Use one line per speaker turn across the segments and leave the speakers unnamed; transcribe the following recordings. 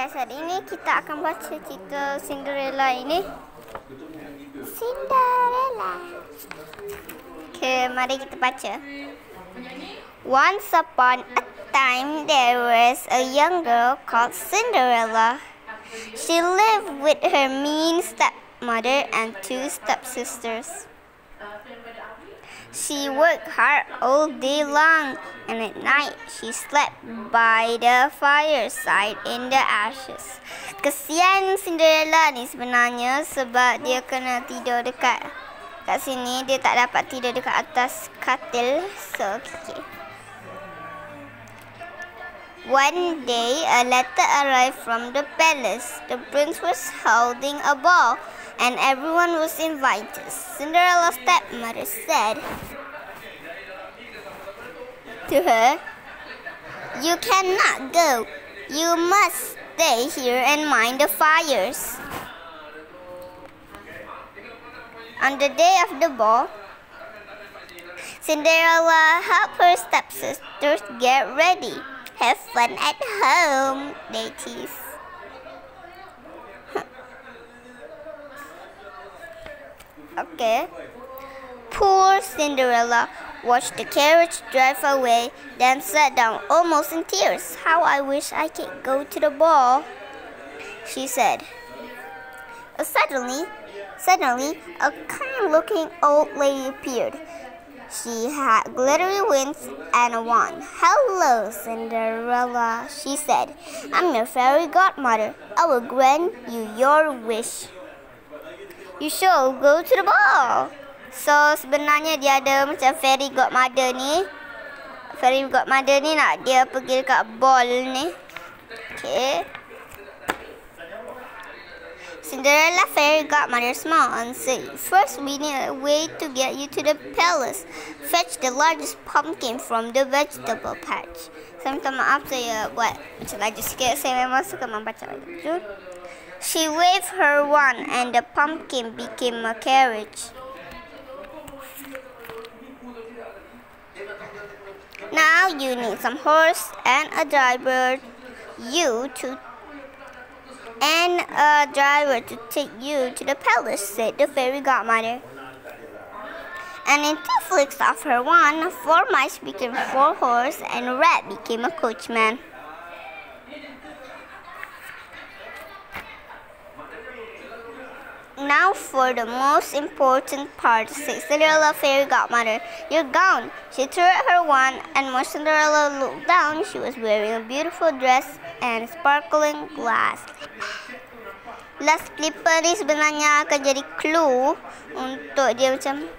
guys, ini kita akan baca cerita Cinderella ini. Cinderella. Okay, mari kita baca. Once upon a time, there was a young girl called Cinderella. She lived with her mean stepmother and two stepsisters. She worked hard all day long, and at night she slept by the fireside in the ashes. Kesian Cinderella ni sebenarnya sebab dia kena tidur dekat kat sini dia tak dapat tidur dekat atas katil. So, okay. One day, a letter arrived from the palace. The prince was holding a ball and everyone was invited. Cinderella's stepmother said to her, You cannot go. You must stay here and mind the fires. On the day of the ball, Cinderella helped her stepsisters get ready. Have fun at home, they teased. Okay. Poor Cinderella watched the carriage drive away, then sat down almost in tears. How I wish I could go to the ball, she said. Uh, suddenly, suddenly, a kind-looking old lady appeared. She had glittery wings and a wand. Hello, Cinderella, she said. I'm your fairy godmother. I will grant you your wish. You shall go to the ball. So sebenarnya dia ada macam fairy godmother ni. Fairy godmother ni nak dia pergi dekat ball ni. Okay. Cinderella fairy godmother smiled and said, First we need a way to get you to the palace. Fetch the largest pumpkin from the vegetable patch. Saya minta maaf saya buat macam laju sikit. Saya memang suka membaca laju. She waved her wand and the pumpkin became a carriage. Now you need some horse and a driver you to and a driver to take you to the palace, said the fairy godmother. And in two flicks of her wand, four mice became four horses and a rat became a coachman. Now for the most important part, Cinderella fairy godmother. You're gone. She threw at her wand, and when Cinderella looked down, she was wearing a beautiful dress and sparkling glass. Last slipper ni sebenarnya akan jadi clue untuk dia macam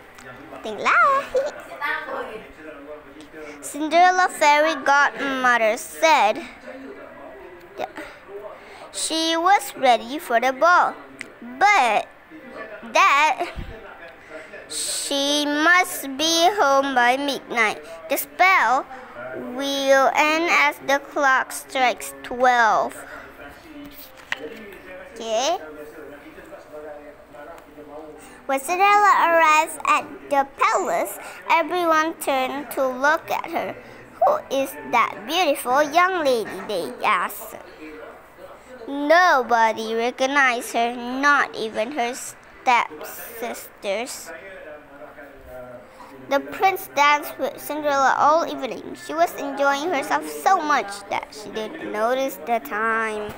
tinglah. Cinderella fairy godmother said she was ready for the ball but that she must be home by midnight. The spell will end as the clock strikes 12. Okay. When Cinderella arrived at the palace, everyone turned to look at her. Who is that beautiful young lady? They asked. Nobody recognized her, not even her stepsisters. The prince danced with Cinderella all evening. She was enjoying herself so much that she didn't notice the time.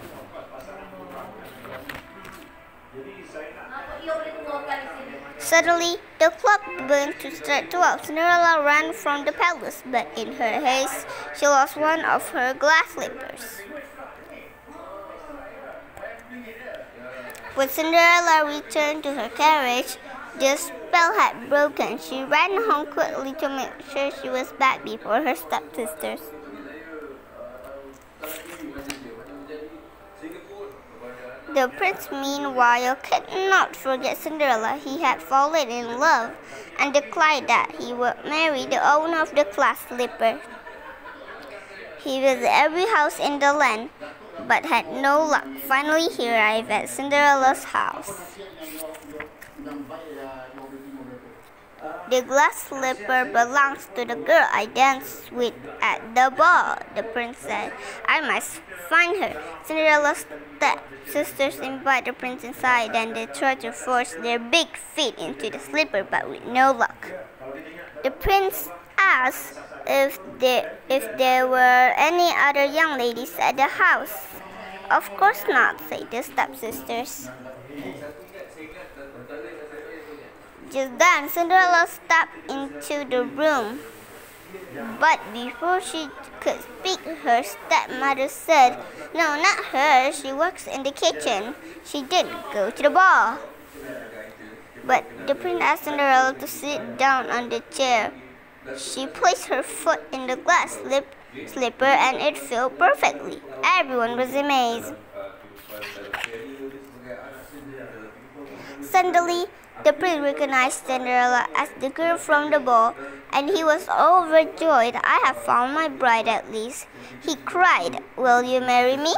Suddenly, the clock began to strike twelve. Cinderella ran from the palace, but in her haste, she lost one of her glass slippers. When Cinderella returned to her carriage, the spell had broken. She ran home quickly to make sure she was back before her stepsisters. The prince, meanwhile, could not forget Cinderella. He had fallen in love and declared that he would marry the owner of the glass slipper. He visited every house in the land, but had no luck. Finally, he arrived at Cinderella's house. The glass slipper belongs to the girl I danced with at the ball, the prince said. I must find her. Cinderella's stepsisters invite the prince inside, and they try to force their big feet into the slipper, but with no luck. The prince asked if there, if there were any other young ladies at the house. Of course not, said the stepsisters. Just then, Cinderella stepped into the room. But before she could speak, her stepmother said, No, not her. She works in the kitchen. She didn't go to the ball. But the prince asked Cinderella to sit down on the chair. She placed her foot in the glass slip, slipper and it filled perfectly. Everyone was amazed. Suddenly, the prince recognized Cinderella as the girl from the ball, and he was overjoyed. I have found my bride at least. He cried, Will you marry me?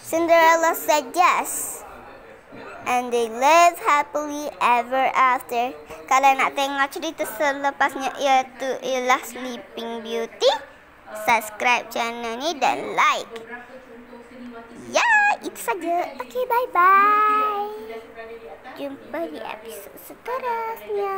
Cinderella said yes. And they lived happily ever after. Kalian nak tengok cerita selepasnya iaitu ialah Sleeping Beauty? Subscribe channel ni dan like. Ya, itu saja. Okay, bye-bye. Jumpa di episode seterusnya.